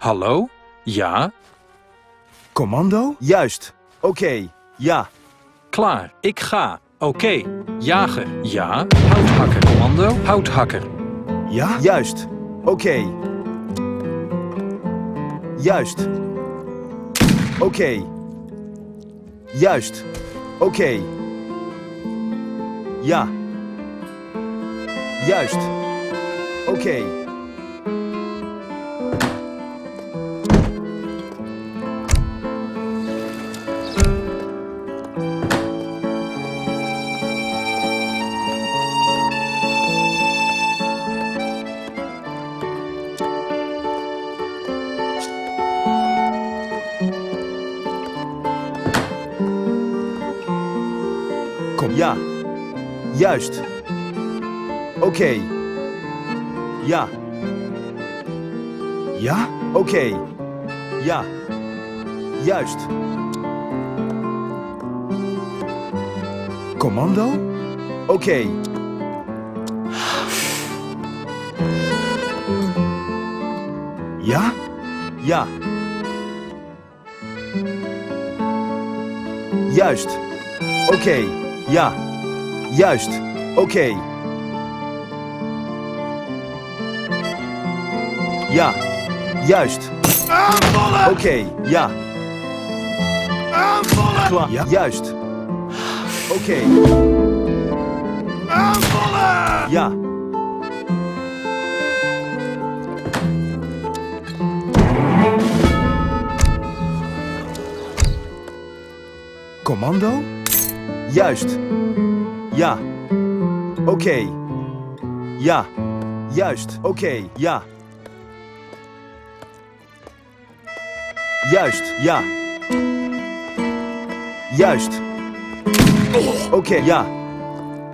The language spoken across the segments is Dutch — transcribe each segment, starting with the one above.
Hallo? Ja? Commando? Juist. Oké. Ja. Klaar, ik ga. Oké. Jager, ja. Houthakker, commando. Houthakker. Ja? Juist. Oké. Juist. Oké. Juist. Oké. Ja. Juist. Oké. Juist. Oké. Ja. Ja? Oké. Ja. Juist. Commando? Oké. Ja? Ja. Juist. Oké. Ja. Juist. Oké. Ja. Juist. Aanvallen! Oké. Ja. Aanvallen! Klaar. Ja. Juist. Oké. Aanvallen! Ja. Commando? Juist. Ja. Oké. Ja. Juist. Oké. Ja. Juist. Ja. Juist. Oké. Ja.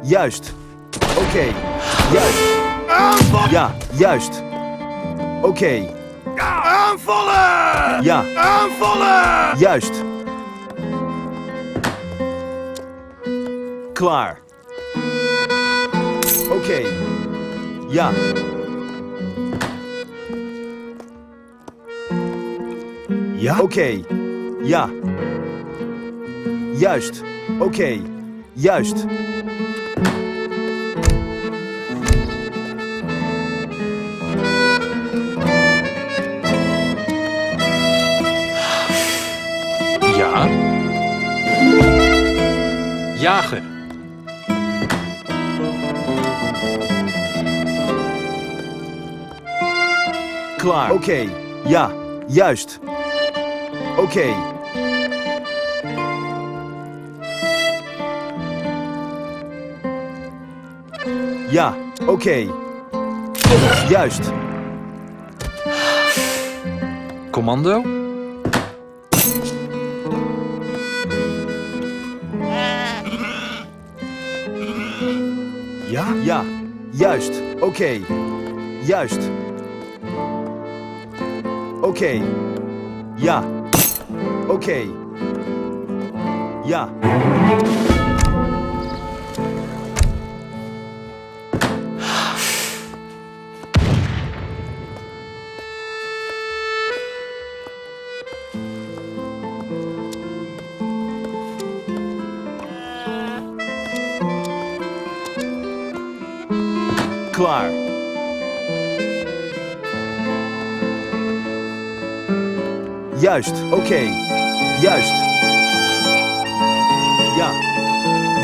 Juist. Oké. Juist. Aanvallen! Ja. Juist. Oké. Aanvallen! Ja. Aanvallen! Juist. Klaar. Oké. Ja. Ja? Oké. Ja. Juist. Oké. Juist. Klaar. Oké. Ja. Juist. Oké. Ja. Oké. Juist. Commando. Ja? Ja. Juist. Oké. Juist. Oké. Ja. Oké. Ja. Klaar. Juist, oké. Juist. Ja.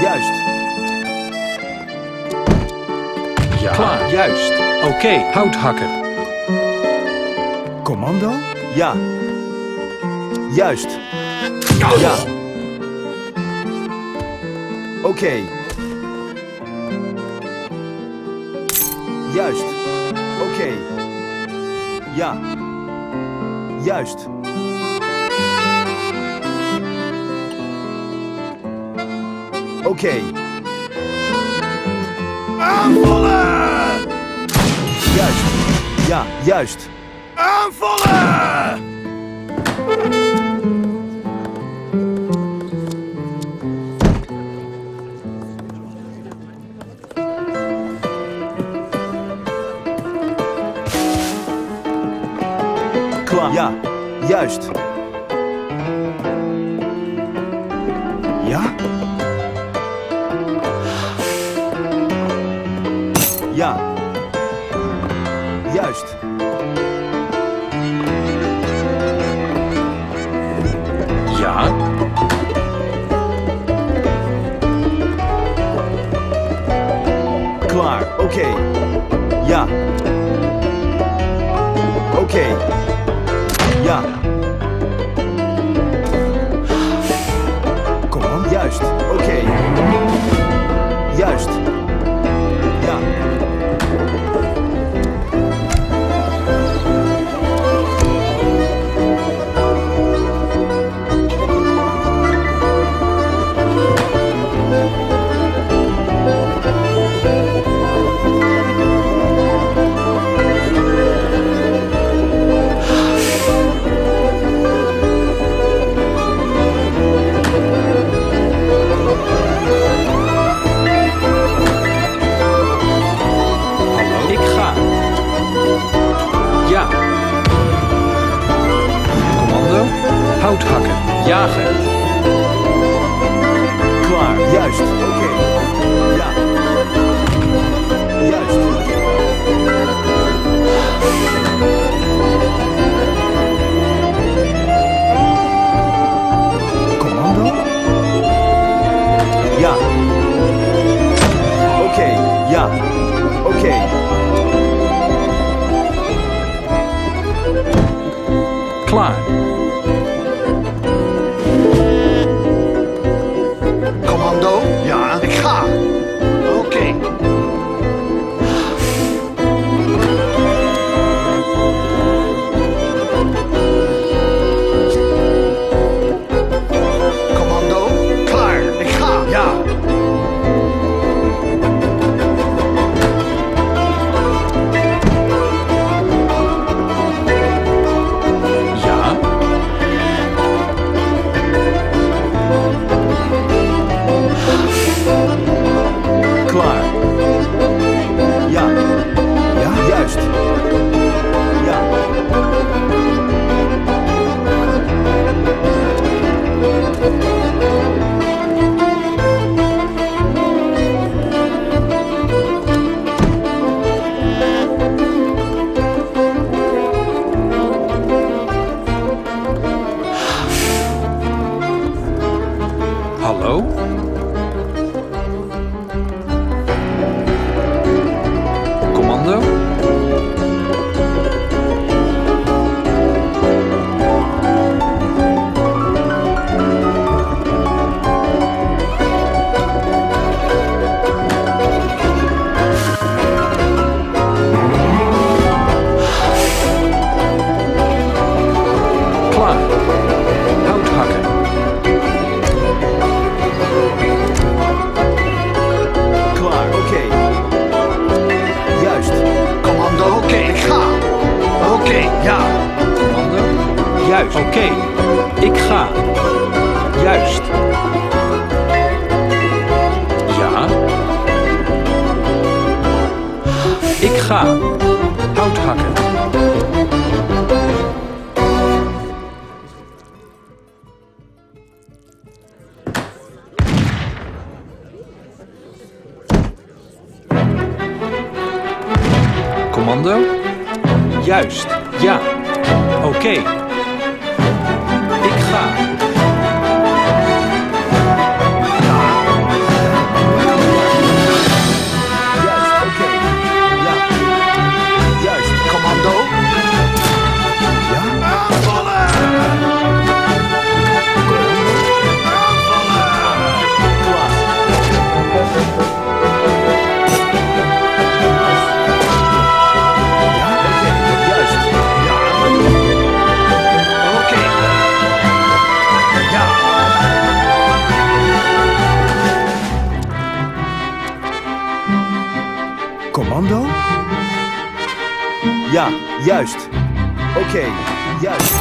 Juist. Ja. Klaar, juist. Oké, houthakker. Commando? Ja. Juist. Ja. Oké. Juist. Oké. Ja. Juist. Oké. Aanvallen! Juist. Ja, juist. Aanvallen! Klaar. Ja, juist. Okay. Yeah. Okay. Yeah. Kom aan, juist. Okay. Juist. Commando? Juist, ja. Oké. Juist. Oké, okay. juist.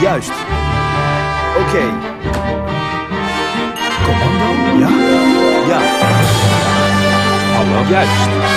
Juist. Oké. Commando? Ja. Ja. Hallo. Juist.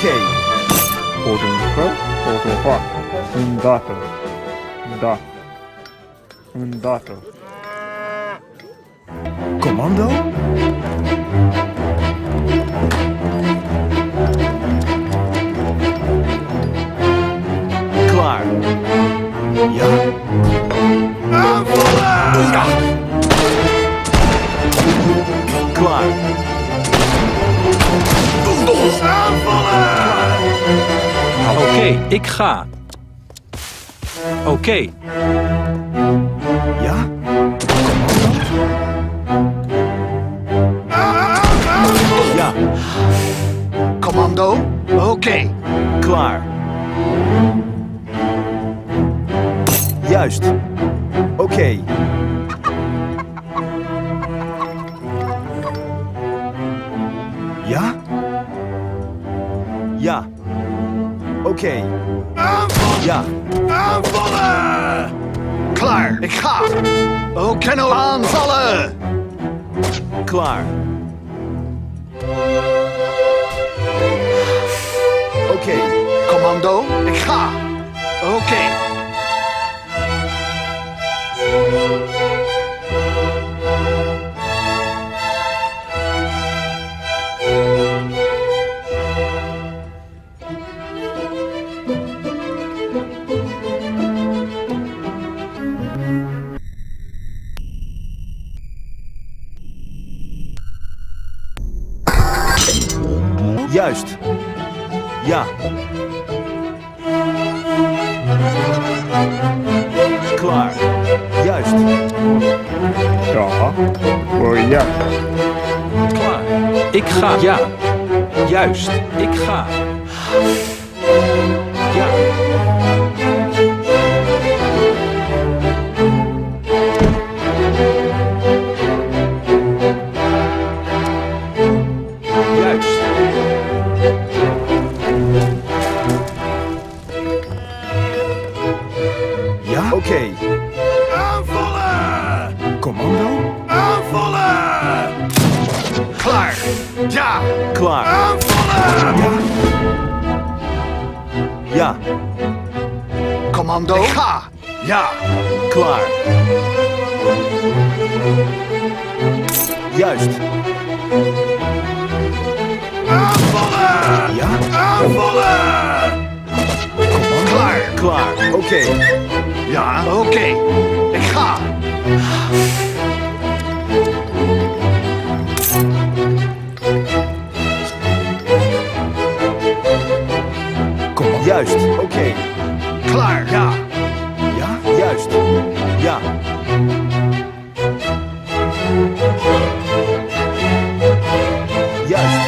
ok. Poruncă, potopa, îndată. Da. Îndată. Comando? Oké, Ja. Ja. Commando. Oké. Klaar. Juist. Oké. Ja? Ja. Oké. Ja. Aanvallen! Klaar. Ik ga. Oké, nou aanvallen. Klaar. Oké. Commando. Ik ga. Oké. Juist. Ja. Klaar. Juist. Da, Oya, klaar. Ik ga. Ja. Juist, ik ga. Ja. Ja. Klaar. Juist. Aanvallen! Ja. Aanvallen! Klaar. Klaar. Oké. Ja, oké. Ik ga. Kom Juist. Oké. Klaar. Ja. Juist.